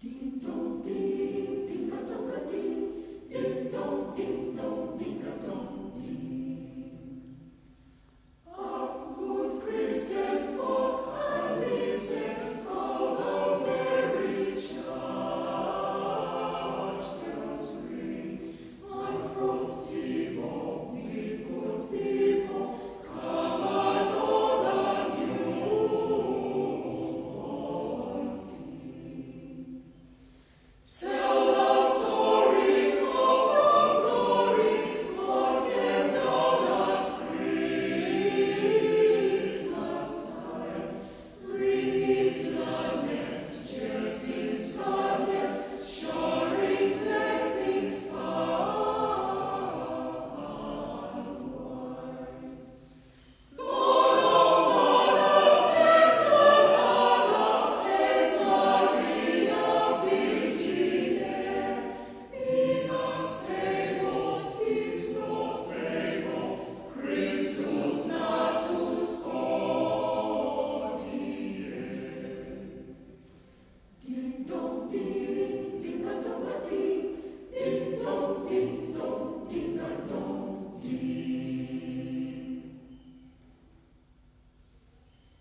Ding